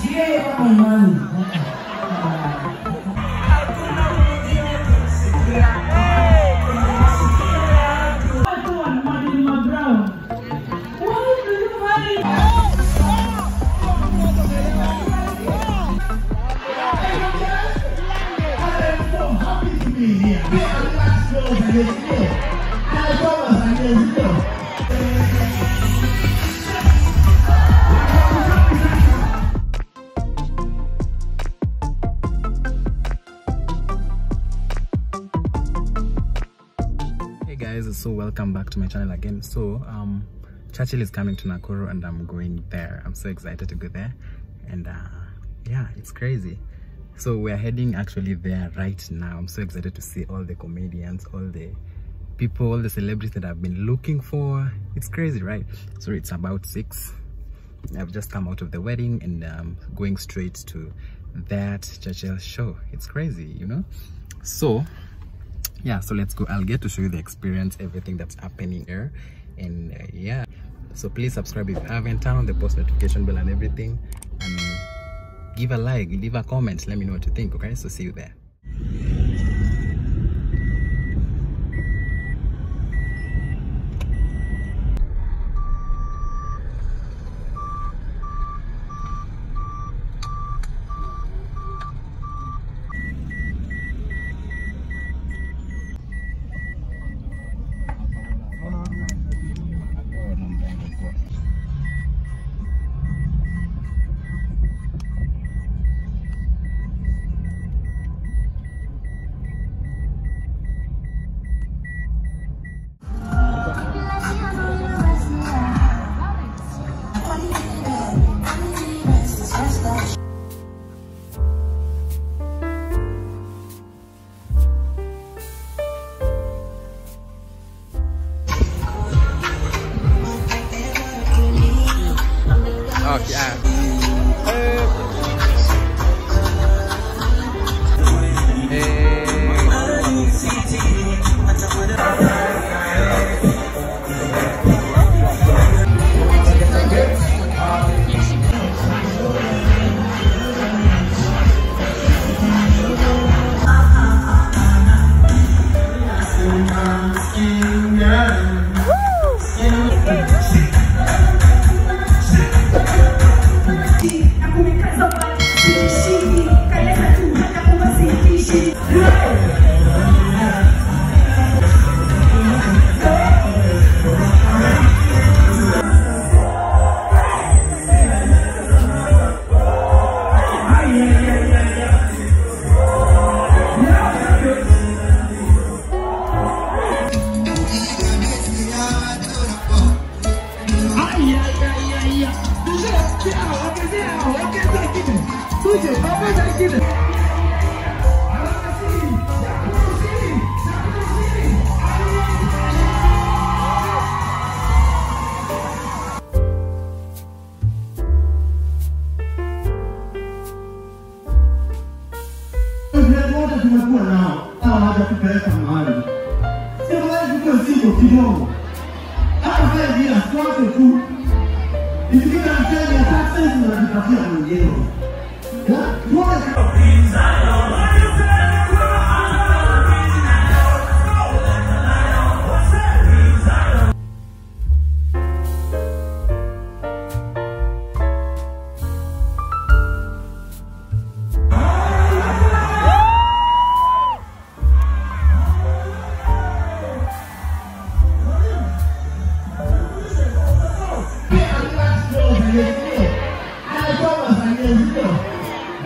sie kama imani. Watu welcome back to my channel again. So, um, Churchill is coming to Nakuru and I'm going there. I'm so excited to go there. And uh, yeah, it's crazy. So we're heading actually there right now. I'm so excited to see all the comedians, all the people, all the celebrities that I've been looking for. It's crazy, right? So it's about six. I've just come out of the wedding and um, going straight to that Churchill show. It's crazy, you know? So yeah so let's go. I'll get to show you the experience everything that's happening here. And uh, yeah. So please subscribe if you haven't. Turn on the post notification bell and everything. And give a like leave a comment. Let me know what you think okay? So see you there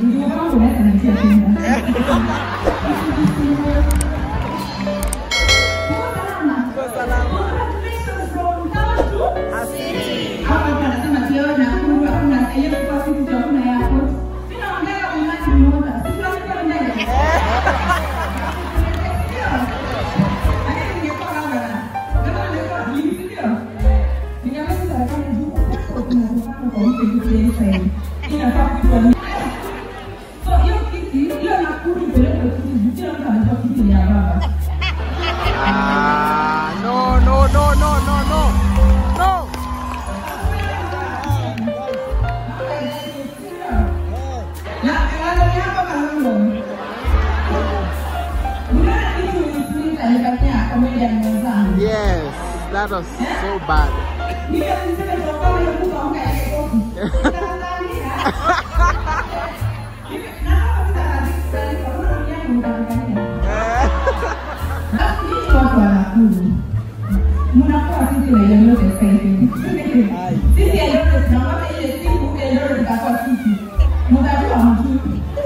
你说刚才怎么接听的？Yes, that was so bad.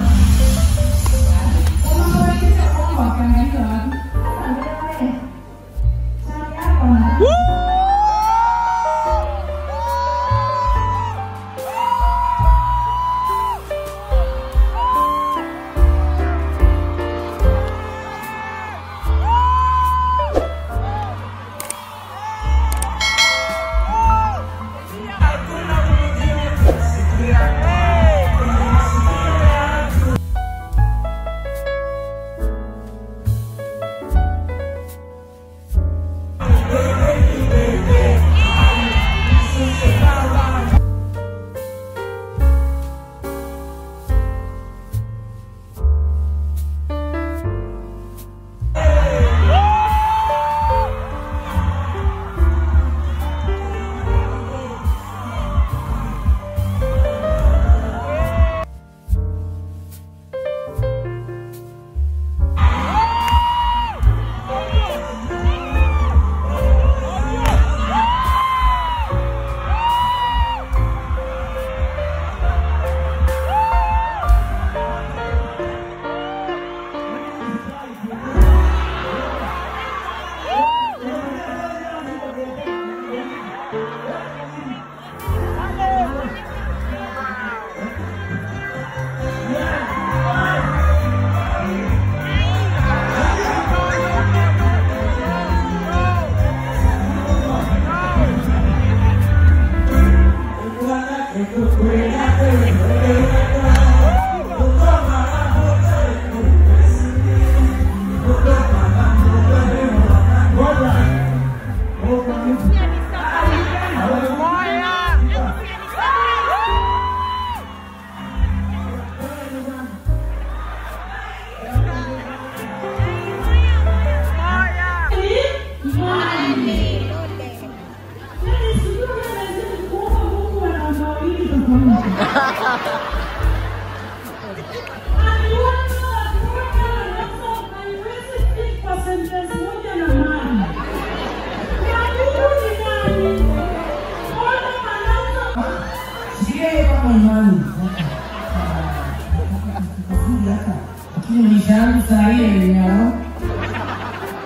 comunicamos a ele, não?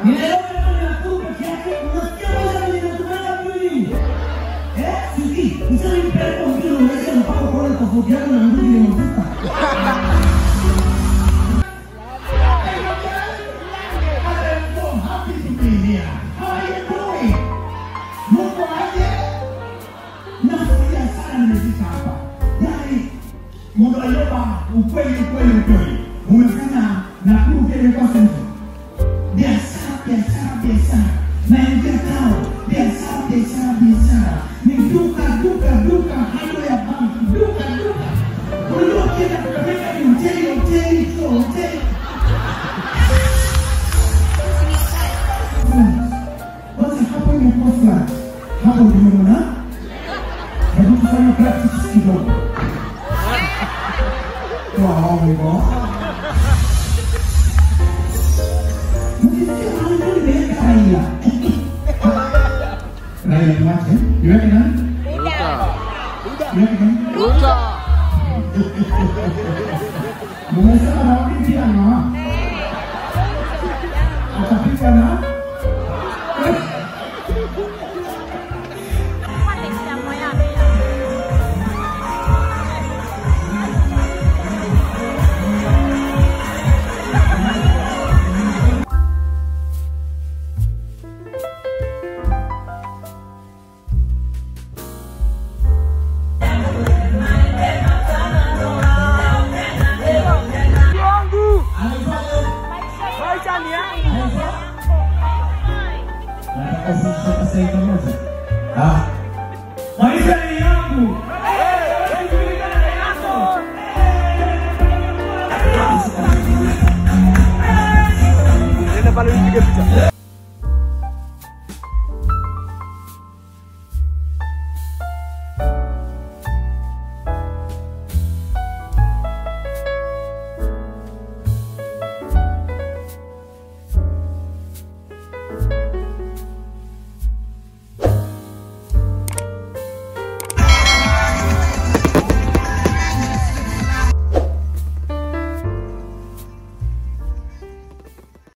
E ele olha para o YouTube, que é que nós temos a vida, tu não é ruim. É, você não me pega com o filho, não deixa no pau, eu tô na mão de uma puta. Mudou a o coelho, o coelho, o coelho. Umefanya Nakuru Kenya sasa. Biashara biashara biashara. Naingia tao. Biashara biashara biashara. Ni duka duka duka hayo ya banki. Duka duka. Ukienda Kakamega ni hoteli hoteli sio hoteli. Basi hapo imekuwa flat. Hapo tumeona. Hebu tufanye practice kidogo.